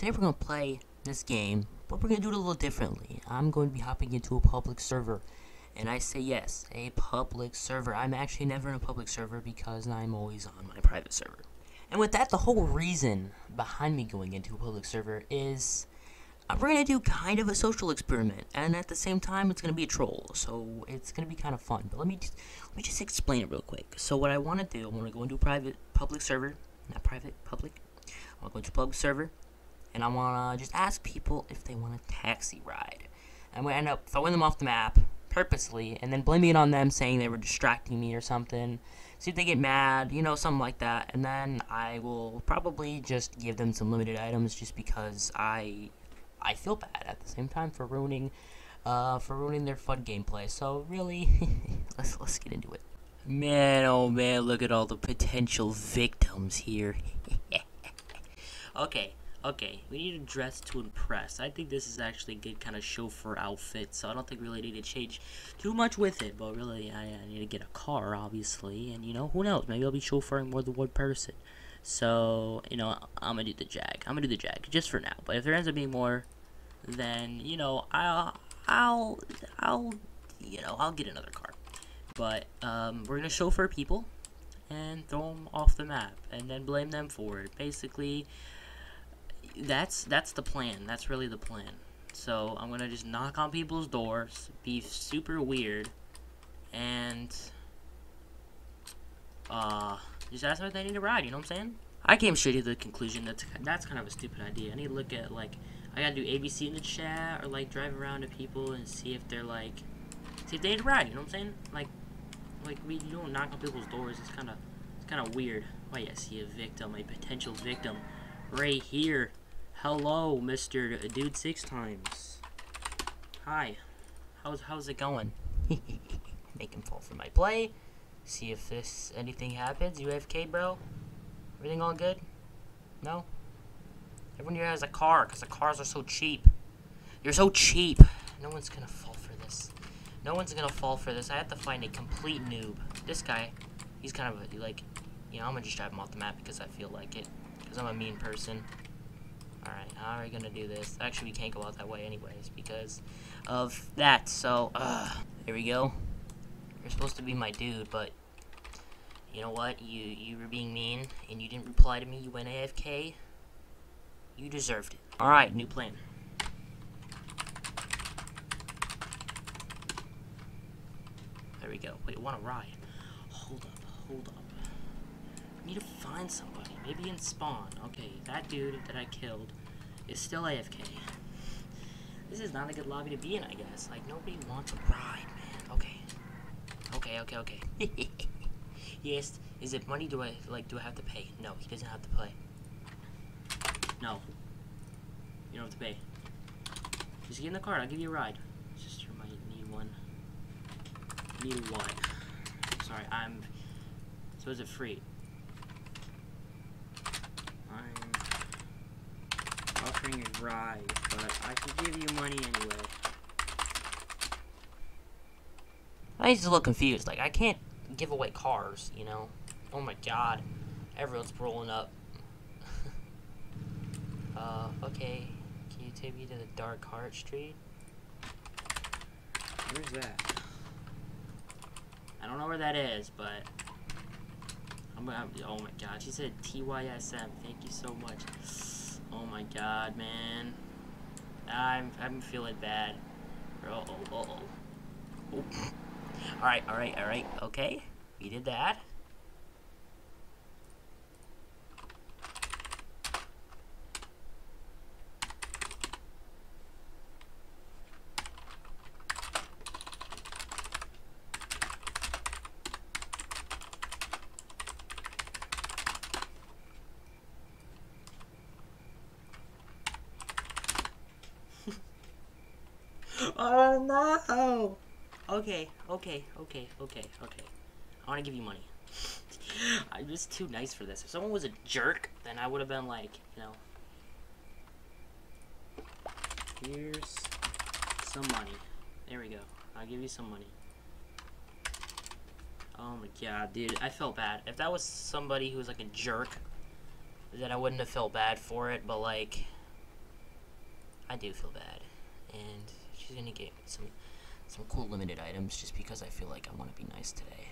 Today we're going to play this game, but we're going to do it a little differently. I'm going to be hopping into a public server. And I say yes, a public server. I'm actually never in a public server because I'm always on my private server. And with that, the whole reason behind me going into a public server is uh, we're going to do kind of a social experiment. And at the same time, it's going to be a troll. So it's going to be kind of fun. But let me, just, let me just explain it real quick. So what I want to do, I want to go into a private public server. Not private, public. I want to go into a public server and I want to just ask people if they want a taxi ride. I'm going to end up throwing them off the map purposely and then blaming it on them saying they were distracting me or something. See if they get mad, you know, something like that. And then I will probably just give them some limited items just because I I feel bad at the same time for ruining uh, for ruining their fun gameplay. So really, let's let's get into it. Man, oh man, look at all the potential victims here. okay, Okay, we need a dress to impress. I think this is actually a good kind of chauffeur outfit, so I don't think we really need to change too much with it. But really, I, I need to get a car, obviously, and you know, who knows? Maybe I'll be chauffeuring more than one person. So, you know, I'm gonna do the Jag. I'm gonna do the Jag just for now. But if there ends up being more, then you know, I'll, I'll, I'll, you know, I'll get another car. But um, we're gonna chauffeur people and throw them off the map, and then blame them for it. Basically that's that's the plan. That's really the plan. So I'm gonna just knock on people's doors, be super weird, and uh, just ask them if they need a ride. You know what I'm saying? I came straight to the conclusion that that's kind of a stupid idea. I need to look at like I gotta do ABC in the chat or like drive around to people and see if they're like see if they need a ride. You know what I'm saying? Like like we you don't knock on people's doors. It's kind of it's kind of weird. Why, oh, I see a victim, a potential victim, right here. Hello, Mr. Dude Six Times. Hi. How's how's it going? Make him fall for my play. See if this anything happens. You AFK, bro? Everything all good? No? Everyone here has a car, because the cars are so cheap. You're so cheap. No one's gonna fall for this. No one's gonna fall for this. I have to find a complete noob. This guy, he's kind of a, like, you know, I'm gonna just drive him off the map because I feel like it. Because I'm a mean person. Alright, how are we gonna do this? Actually, we can't go out that way anyways because of that. So, uh, there we go. You're supposed to be my dude, but you know what? You you were being mean and you didn't reply to me. You went AFK. You deserved it. Alright, new plan. There we go. Wait, I want to ride. Hold up, hold up. I need to find somebody. Maybe in spawn. Okay, that dude that I killed is still AFK. This is not a good lobby to be in, I guess. Like, nobody wants a ride, man. Okay. Okay, okay, okay. yes, is it money? Do I, like, do I have to pay? No, he doesn't have to pay. No. You don't have to pay. Just get in the car, I'll give you a ride. Sister might need one. Need what? Sorry, I'm... So is it free? Offering a ride, but I could give you money anyway. I just a little confused. Like, I can't give away cars, you know? Oh my god. Everyone's rolling up. uh, okay. Can you take me to the Dark Heart Street? Where's that? I don't know where that is, but... I'm gonna, oh my god, she said TYSM. Thank you so much. Oh my god, man. I'm, I'm feeling bad. Uh oh, uh oh. oh. alright, alright, alright. Okay. We did that. Oh no! Okay, okay, okay, okay, okay. I want to give you money. I'm just too nice for this. If someone was a jerk, then I would have been like, you know. Here's some money. There we go. I'll give you some money. Oh my god, dude. I felt bad. If that was somebody who was like a jerk, then I wouldn't have felt bad for it, but like, I do feel bad, and she's gonna get some some cool limited items just because I feel like I want to be nice today.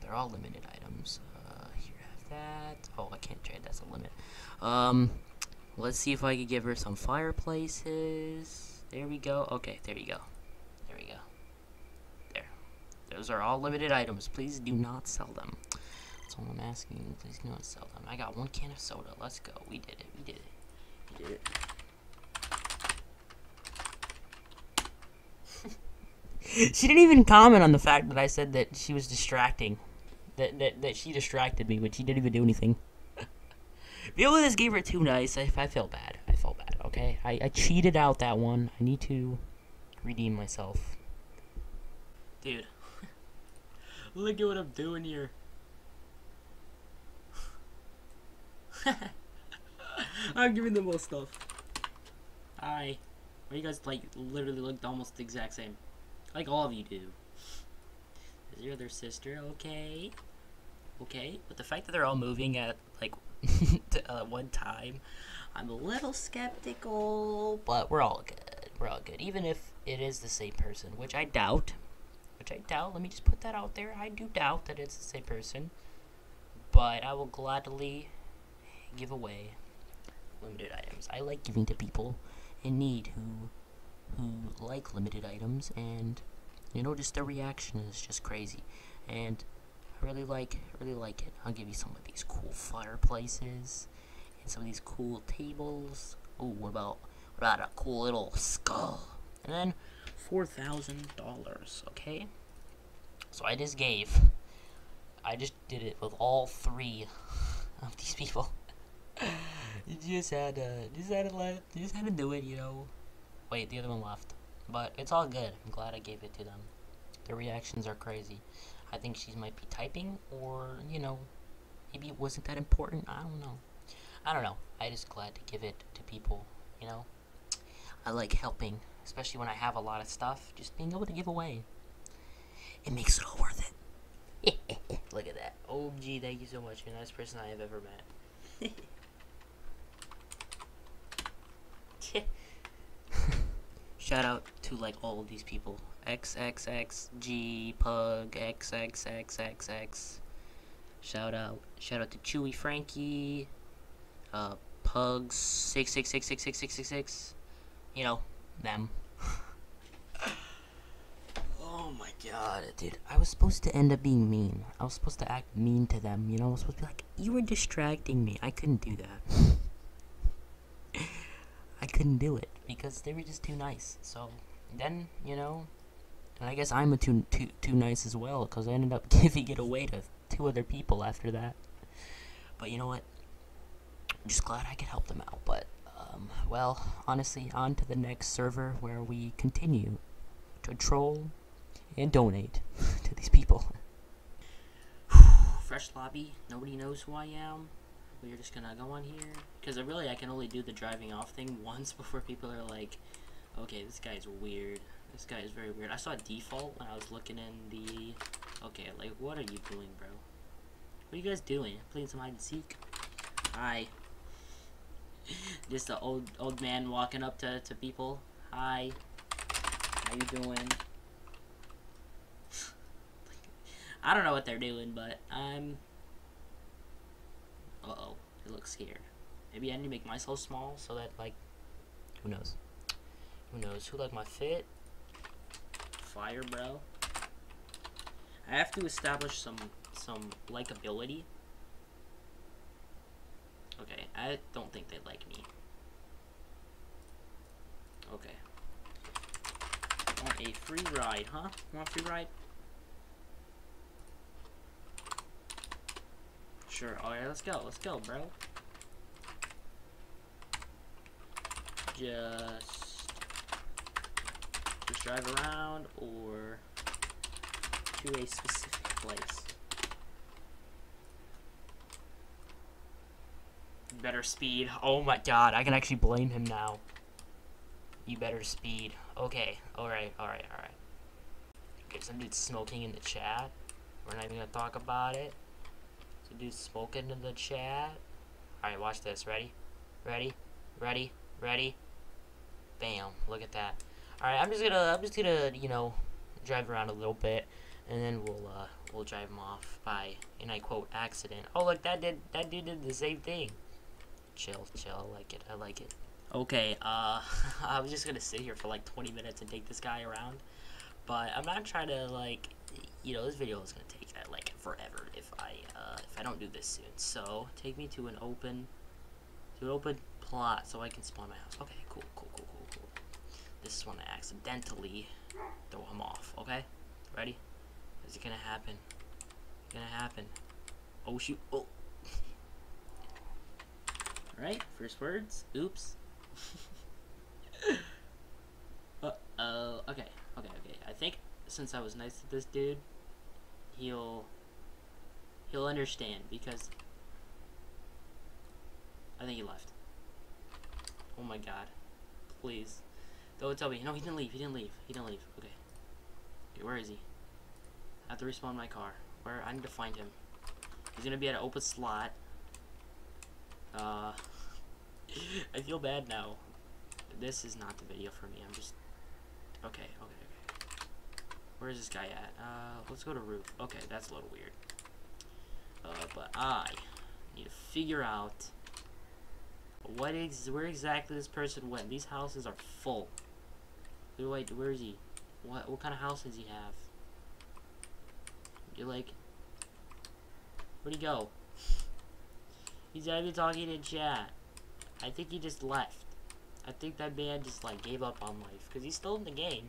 They're all limited items. Uh, here, have that. Oh, I can't trade. That's a limit. Um, let's see if I could give her some fireplaces. There we go. Okay, there you go. There we go. There. Those are all limited items. Please do not sell them. That's all I'm asking. Please do not sell them. I got one can of soda. Let's go. We did it. We did it. We did it. She didn't even comment on the fact that I said that she was distracting. That that, that she distracted me, but she didn't even do anything. People just gave her too nice. I, I felt bad. I felt bad, okay? I, I cheated out that one. I need to redeem myself. Dude. Look at what I'm doing here. I'm giving them all stuff. Hi. Why you guys like literally looked almost the exact same? Like all of you do. Is your other sister okay? Okay, but the fact that they're all moving at like uh, one time, I'm a little skeptical. But we're all good. We're all good, even if it is the same person, which I doubt. Which I doubt. Let me just put that out there. I do doubt that it's the same person, but I will gladly give away limited items. I like giving to people in need who who like limited items and you know just their reaction is just crazy and I really like really like it. I'll give you some of these cool fireplaces and some of these cool tables. Oh, what about what about a cool little skull? And then four thousand dollars, okay? So I just gave I just did it with all three of these people. you just had to just had to let just had to do it, you know. Wait, the other one left. But it's all good. I'm glad I gave it to them. Their reactions are crazy. I think she might be typing, or, you know, maybe it wasn't that important. I don't know. I don't know. I just glad to give it to people, you know. I like helping, especially when I have a lot of stuff. Just being able to give away. It makes it all worth it. Look at that. Gee, thank you so much. You're the nicest person I have ever met. Shout out to like all of these people. XXXG Pug XXXXX. Shout out. Shout out to Chewy Frankie. Uh Pugs six six six six six six six six. You know, them. oh my god, dude. I was supposed to end up being mean. I was supposed to act mean to them, you know, I was supposed to be like, you were distracting me. I couldn't do that. Couldn't do it because they were just too nice. So then, you know, and I guess I'm a too too too nice as well because I ended up giving it away to two other people after that. But you know what? I'm just glad I could help them out. But um, well, honestly, on to the next server where we continue to troll and donate to these people. Fresh lobby. Nobody knows who I am we're just gonna go on here? Because I really I can only do the driving off thing once before people are like okay this guy's weird. This guy is very weird. I saw default when I was looking in the okay like what are you doing bro? What are you guys doing? Playing some hide and seek? Hi. Just the old old man walking up to, to people. Hi. How you doing? I don't know what they're doing but I'm uh-oh, it looks scared. Maybe I need to make myself small so that, like, who knows? Who knows? Who like my fit? Fire, bro. I have to establish some, some likability. Okay, I don't think they like me. Okay. Want a free ride, huh? Want a free ride? Sure. Oh yeah, let's go. Let's go, bro. Just... Just drive around or to a specific place. Better speed. Oh my god, I can actually blame him now. You better speed. Okay, alright, alright, alright. Okay, some dude's smoking in the chat. We're not even gonna talk about it. Do smoking in the chat. Alright, watch this. Ready? Ready? Ready? Ready? Bam. Look at that. All right, I'm just gonna, I'm just gonna, you know, drive around a little bit, and then we'll, uh, we'll drive him off by, and I quote, accident. Oh, look, that did, that dude did the same thing. Chill, chill. I like it. I like it. Okay, uh, I was just gonna sit here for like 20 minutes and take this guy around, but I'm not trying to like, you know, this video is gonna take uh, like forever I, uh, if I don't do this soon. So take me to an open, to an open plot so I can spawn my house. Okay, cool, cool, cool, cool, cool. This is when I accidentally throw him off. Okay, ready? Is it gonna happen? gonna happen? Oh shoot! Oh. Alright, first words. Oops. uh oh. Okay, okay, okay. I think since I was nice to this dude, he'll he'll understand because I think he left. Oh my god. Please. Don't tell me. No, he didn't leave. He didn't leave. He didn't leave. Okay. Okay, where is he? I have to respawn my car. Where? I need to find him. He's gonna be at an open slot. Uh, I feel bad now. This is not the video for me. I'm just... Okay, okay, okay. Where is this guy at? Uh, let's go to roof. Okay, that's a little weird. Uh, but I need to figure out what is where exactly this person went. These houses are full. Wait, where is he? What what kind of house does he have? You're like, where'd he go? He's not even talking in chat. I think he just left. I think that man just like gave up on life because he's still in the game.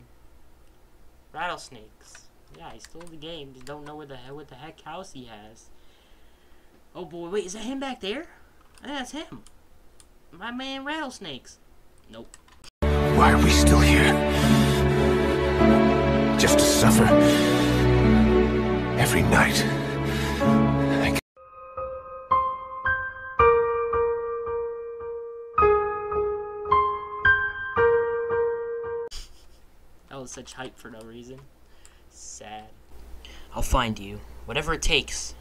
Rattlesnakes. Yeah, he's still in the game. Just don't know what the what the heck house he has. Oh boy, wait, is that him back there? I think that's him. My man Rattlesnakes. Nope. Why are we still here? Just to suffer every night. I That was such hype for no reason. Sad. I'll find you. Whatever it takes.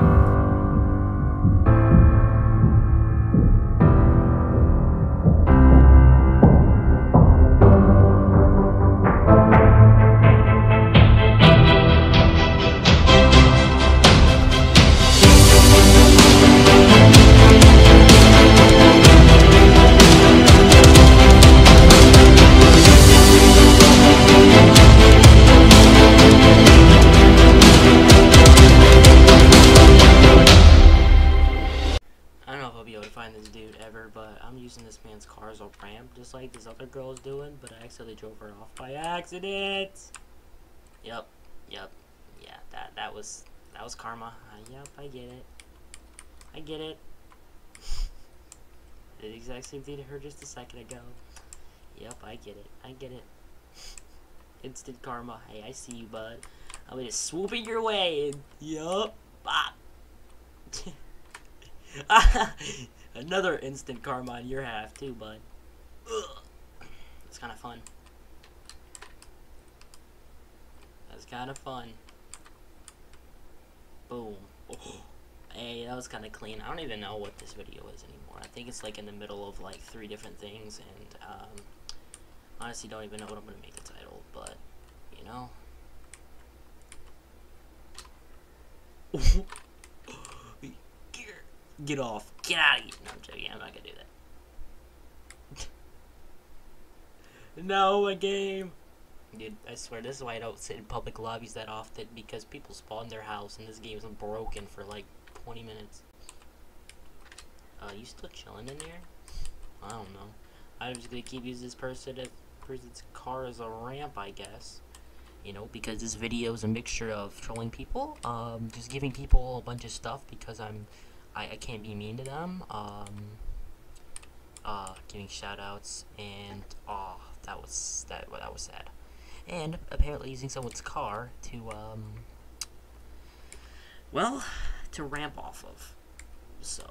I drove her off by accident. Yep, yep, yeah, that that was that was karma. Uh, yep, I get it. I get it. Did the exact same thing to her just a second ago. Yep, I get it. I get it. Instant karma. Hey, I see you, bud. I'm gonna swoop in your way. And, yup. Bop. Another instant karma on your half too, bud. It's kind of fun. That's kind of fun. Boom. Oh. Hey, that was kind of clean. I don't even know what this video is anymore. I think it's like in the middle of like three different things, and um, honestly don't even know what I'm gonna make the title. But you know. Get off. Get out of here. No, I'm joking. I'm not gonna do that. no, a game. Dude, I swear, this is why I don't sit in public lobbies that often, because people spawn their house, and this game is broken for like 20 minutes. Uh, you still chilling in there? I don't know. I'm just gonna keep using this person as person's car as a ramp, I guess. You know, because this video is a mixture of trolling people, um, just giving people a bunch of stuff because I'm I, I can't be mean to them. Um, uh, giving shout outs and oh, that was that that was sad. And apparently using someone's car to um, well, to ramp off of. So,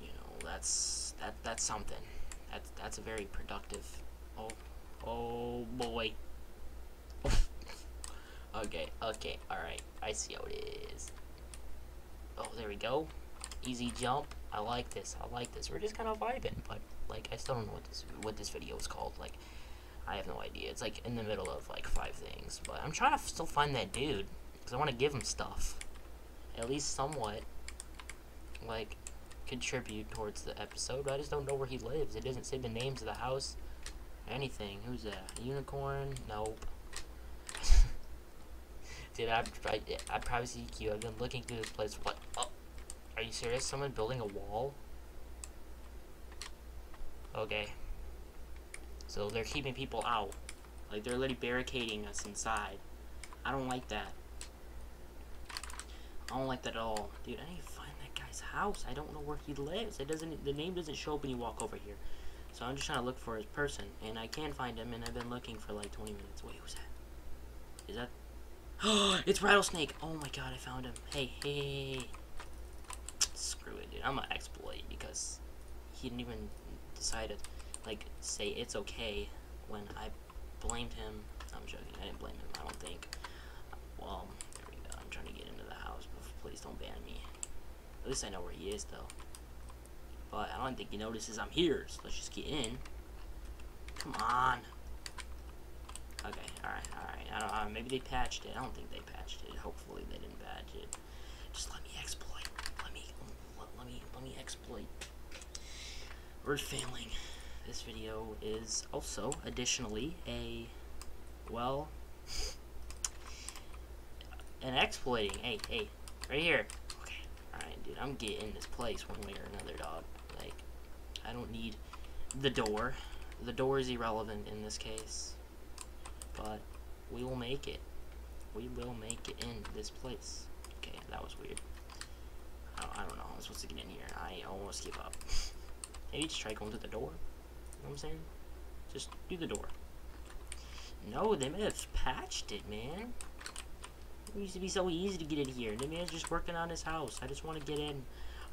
you know, that's that that's something. That's that's a very productive. Oh, oh boy. okay, okay, all right. I see how it is. Oh, there we go easy jump. I like this. I like this. We're just kind of vibing, but like I still don't know what this what this video is called. Like I have no idea. It's like in the middle of like five things, but I'm trying to still find that dude because I want to give him stuff, at least somewhat, like contribute towards the episode. But I just don't know where he lives. It doesn't say the names of the house, anything. Who's that? A unicorn? Nope. Dude, I, I, I privacy EQ. I've been looking through this place. What? Oh, are you serious? Someone building a wall? Okay. So they're keeping people out. Like they're literally barricading us inside. I don't like that. I don't like that at all. Dude, I need to find that guy's house. I don't know where he lives. It doesn't the name doesn't show up when you walk over here. So I'm just trying to look for his person. And I can't find him and I've been looking for like 20 minutes. Wait, who's that? Is that Oh, it's Rattlesnake. Oh my god, I found him. Hey, hey, hey. Screw it, dude. I'm gonna exploit because he didn't even decide to, like, say it's okay when I blamed him. I'm joking. I didn't blame him. I don't think. Well, there we go. I'm trying to get into the house, but please don't ban me. At least I know where he is, though. But I don't think he notices I'm here, so let's just get in. Come on. Okay, alright, alright. I don't know, maybe they patched it. I don't think they patched it. Hopefully they didn't patch it. Just let me exploit. Let me let, let me let me exploit. We're failing. This video is also additionally a well an exploiting. Hey, hey, right here. Okay, alright, dude. I'm getting this place one way or another, dog. Like, I don't need the door. The door is irrelevant in this case but we will make it. We will make it in this place. Okay, that was weird. I don't, I don't know. I'm supposed to get in here. I almost give up. Maybe just try going to the door. Know what I'm saying? Just do the door. No, they may have patched it, man. It used to be so easy to get in here. The man's just working on his house. I just want to get in.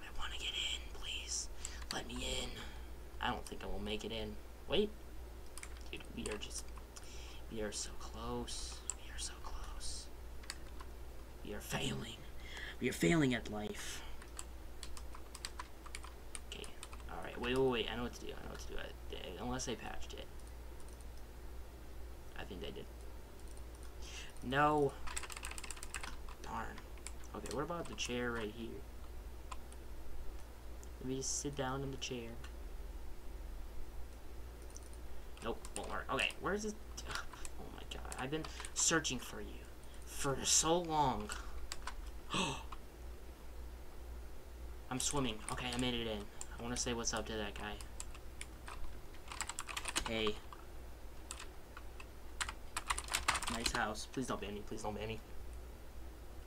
I want to get in, please. Let me in. I don't think I will make it in. Wait. Dude, we are just we are so close. We are so close. We are failing. We are failing at life. Okay. Alright. Wait, wait, wait. I know what to do. I know what to do. I, unless they patched it. I think they did. No. Darn. Okay, what about the chair right here? Let me sit down in the chair. Nope, won't work. Okay, where's this? Oh my god. I've been searching for you for so long. I'm swimming. Okay, I made it in. I want to say what's up to that guy. Hey. Nice house. Please don't ban me. Please don't ban me.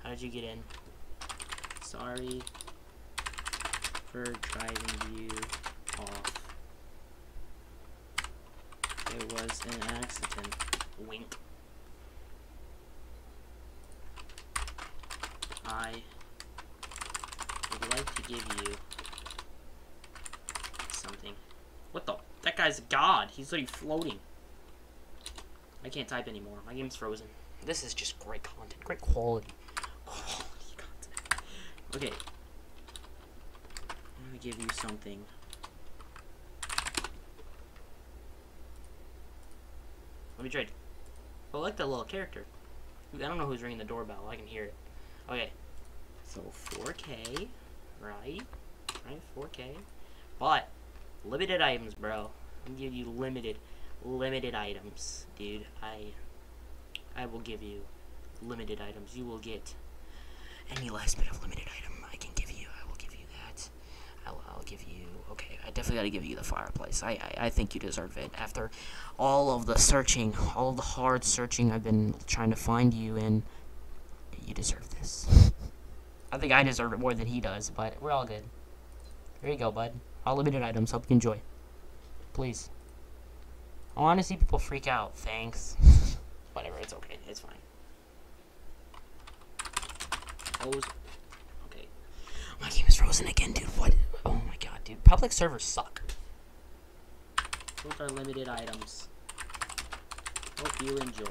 How did you get in? Sorry for driving you off. It was an accident. Wink. I would like to give you something. What the? That god. He's literally floating. I can't type anymore. My game's frozen. This is just great content. Great quality. Quality content. Okay. I'm gonna give you something. Let me trade. I like that little character. I don't know who's ringing the doorbell. I can hear it. Okay. So 4K, right? Right, 4K. But limited items, bro. I'm you limited, limited items, dude. I, I will give you limited items. You will get any last bit of limited item I can give you. I will give you that. I'll, I'll give you. Okay, I definitely got to give you the fireplace. I, I, I think you deserve it. After all of the searching, all the hard searching I've been trying to find you in, you deserve this. I think I deserve it more than he does, but we're all good. There you go, bud. All limited items. Hope you enjoy. Please. I want to see people freak out. Thanks. Whatever, it's okay. It's fine. Okay. My game is frozen again, dude. What? Oh my god, dude. Public servers suck. Those are limited items. Hope you enjoy.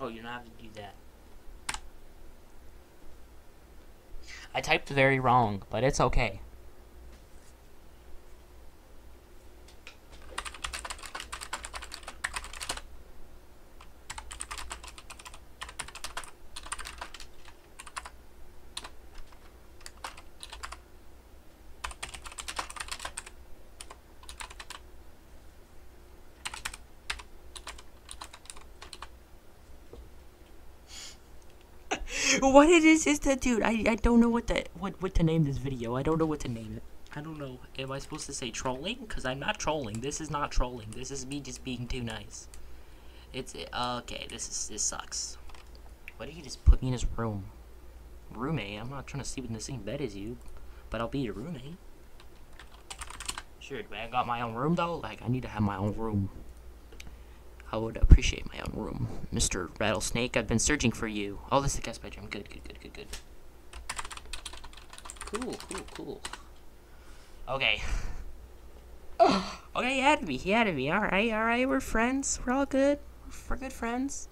Oh, you don't have to do that. I typed very wrong, but it's okay. what it is is that dude? I I don't know what the what what to name this video. I don't know what to name it. I don't know. Am I supposed to say trolling? Because I'm not trolling. This is not trolling. This is me just being too nice. It's okay. This is this sucks. Why did he just put me in his room? Roommate. I'm not trying to sleep in the same bed as you, but I'll be your roommate. Sure, but I got my own room though. Like I need to have my own room. I would appreciate my own room, Mr. Rattlesnake. I've been searching for you. Oh, this is the guest bedroom. Good, good, good, good, good. Cool, cool, cool. Okay. okay, he had me. He had me. All right, all right. We're friends. We're all good. We're good friends.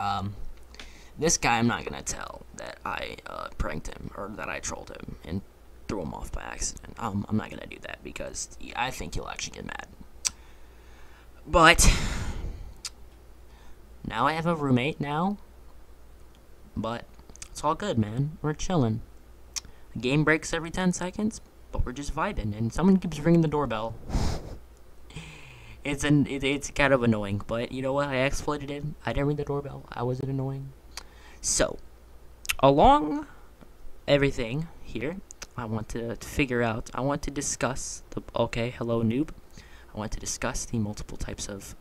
Um, this guy, I'm not gonna tell that I uh, pranked him or that I trolled him and threw him off by accident. Um, I'm not gonna do that because I think he'll actually get mad. But now I have a roommate now. But it's all good, man. We're chilling. The game breaks every 10 seconds, but we're just vibing. And someone keeps ringing the doorbell. it's an it, it's kind of annoying, but you know what? I exploited it. I didn't ring the doorbell. I wasn't annoying. So, along everything here, I want to, to figure out. I want to discuss the okay. Hello, noob. I want to discuss the multiple types of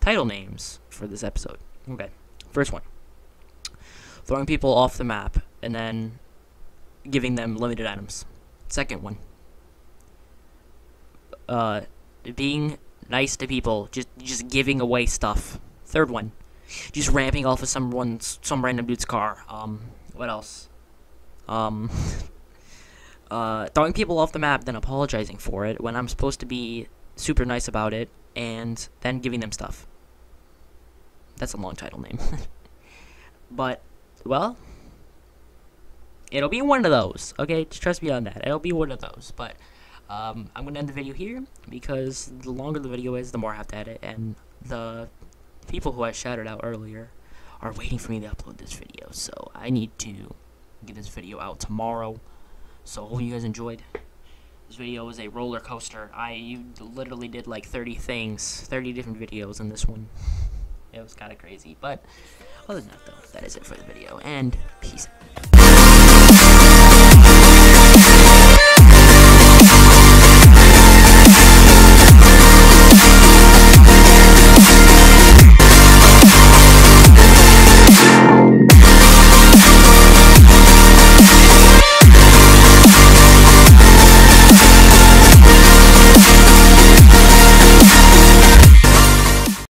title names for this episode. Okay, first one throwing people off the map and then giving them limited items. Second one, uh, being nice to people, just just giving away stuff. Third one, just ramping off of someone's some random dude's car. Um, what else? Um, uh, throwing people off the map, then apologizing for it when I'm supposed to be super nice about it, and then giving them stuff. That's a long title name. but, well, it'll be one of those, okay? Just trust me on that. It'll be one of those, but um, I'm going to end the video here because the longer the video is, the more I have to edit, and the people who I shouted out earlier are waiting for me to upload this video, so I need to get this video out tomorrow. So hope you guys enjoyed. This video was a roller coaster. I literally did like 30 things, 30 different videos in this one. It was kind of crazy, but other than that though, that is it for the video, and peace.